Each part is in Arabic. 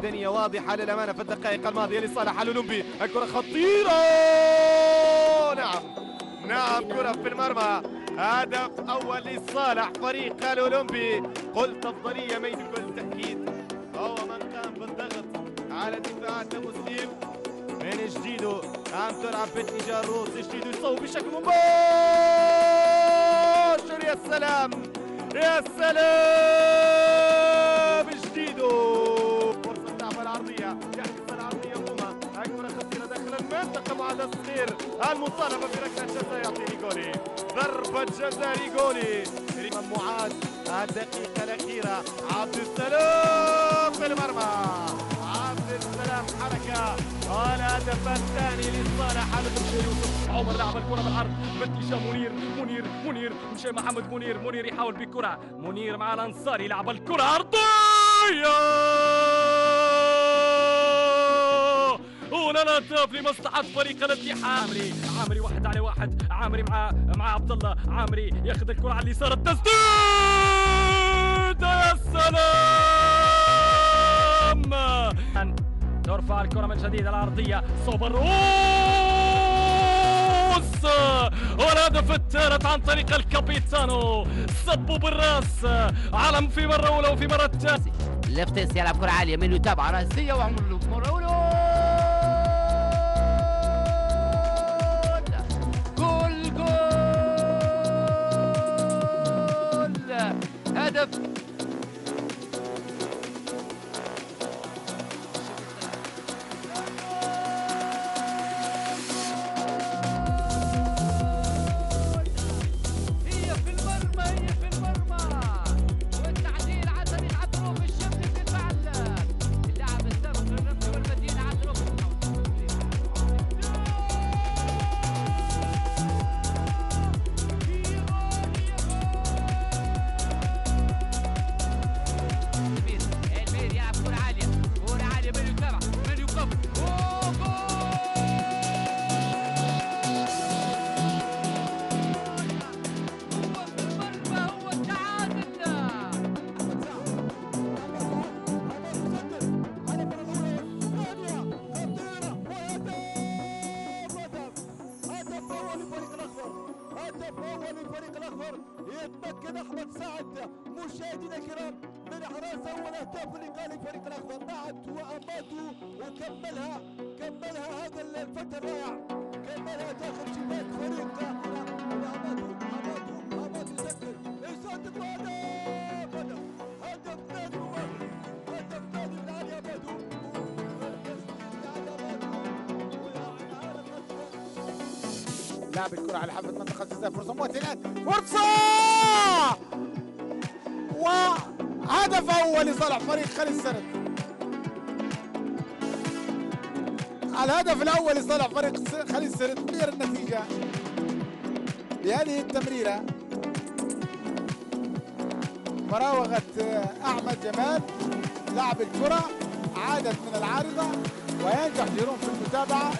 ميدانية واضحة للأمانة في الدقائق الماضية لصالح الأولمبي. الكرة خطيرة! نعم. نعم كرة في المرمى. هدف أول لصالح فريق الأولمبي. قلت أفضلية ميت بكل تأكيد. هو من قام بالضغط على دفاعات مسلم من جديدو عم تلعب باتجاه الروس. جديدو يصوب بشكل مباشر. يا سلام! يا سلام! جديدو المنطقة معدل صغير المطالبة بركلة جزاء يعطي ريغولي ضربة جزاء ريغولي ريما معاذ. الدقيقة الأخيرة. عبد السلام في المرمى. عبد السلام حركة. والهدف الثاني لصالح مشى يوسف. عمر لعب الكرة بالعرض. باتجاه منير منير منير. مشى محمد منير. منير يحاول بكرة. منير مع الأنصاري. لعب الكرة. عرضية هنا الهدف لمصلحة فريق الاتحاد. عامري عامري واحد على واحد. عامري مع مع عبد الله عامري ياخذ الكرة على اليسار. التسديد! يا سلام! ترفع الكرة من جديد. العرضية. صوب الرؤوس والهدف الثالث عن طريق الكابيتانو. صبوا بالراس. علم في مرة أولى وفي مرة ثانية. ليفتس يلعب كرة عالية. من يتابع راسية وعمر له مرة هدف اول للفريق الأخضر. يتمكن احمد سعد. مشاهدينا الكرام من احراز اول اهداف اللقاء للفريق الأخضر. نعت وأماته وكملها كملها هذا الفتى الرائع. كملها داخل شباك فريق اماته لعب الكرة على حافة منطقة الجزاء فرصة مواتنات فرصة! وهدف أول لصالح فريق خالد السرد الهدف الأول لصالح فريق خالد السرد غير النتيجة بهذه التمريرة. مراوغة أحمد جمال لعب الكرة عادت من العارضة وينجح جيرون في المتابعة.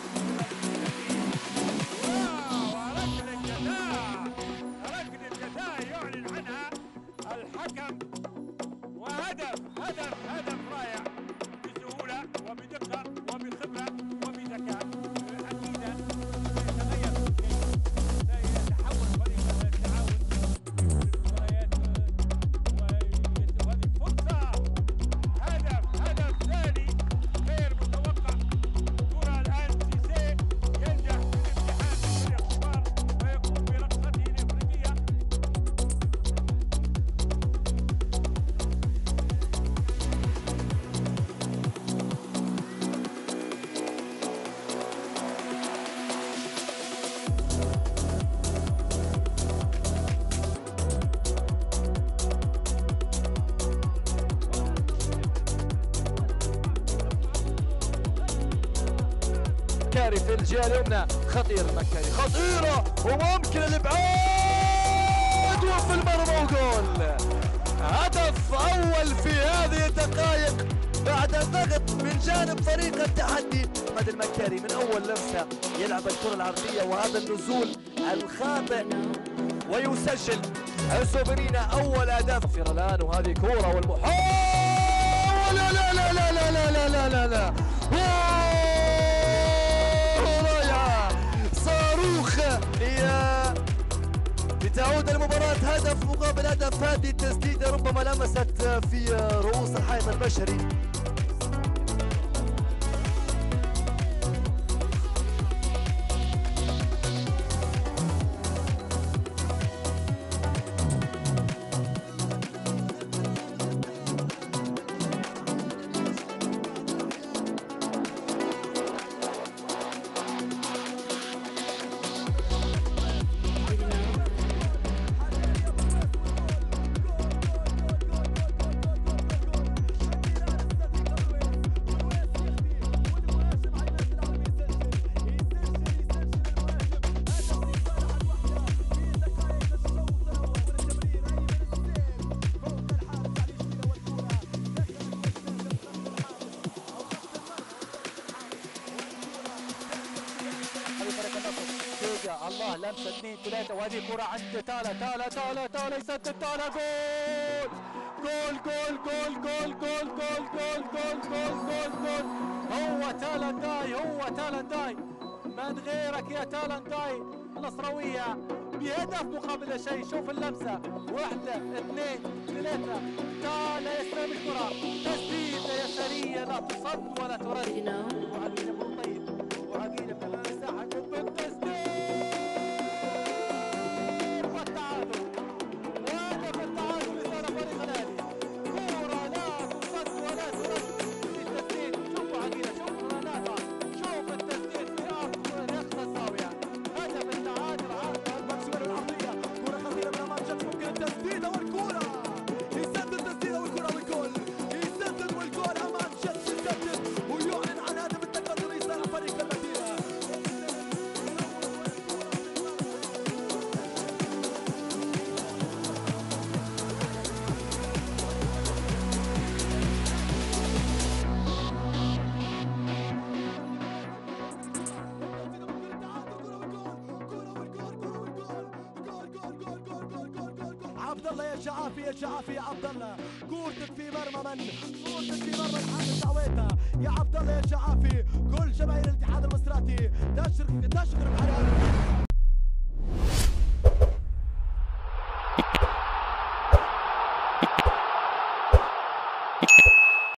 مكاري في الجهة اليمنى. خطير مكاري خطيرة وممكن الإبعاد وفي المرمى وجول هدف أول في هذه الدقائق بعد ضغط من جانب فريق التحدي. احمد المكاري من أول لمسة يلعب الكرة العرضية وهذا النزول الخاطئ ويسجل السوبرينا أول اهداف في الآن وهذه كورة والمحاولة. لا لا لا لا لا لا لا لا لا لا لا. هدف مقابل هدف هذه التسديدة ربما لمست في رؤوس الحائط البشري. الله لمسه اثنين ثلاثة وهذه كره عند تالا تالا تالا تالا يسدد تالا جول جول جول جول جول جول جول جول جول جول جول جول هو تالنداي هو تالنداي من غيرك يا تالنداي النصراوية بهدف مقابل شيء شوف اللمسة واحدة اثنين ثلاثة تالا يستلم الكرة تسديدة يسارية لا تصد ولا ترد الله يا شعافي يا شعافي يا عبد الله كورتك في مرمى من؟ كورتك في مرمى محمد دعويتها يا عبد الله يا شعافي كل جماهير الاتحاد المصراتي تشرق تشكر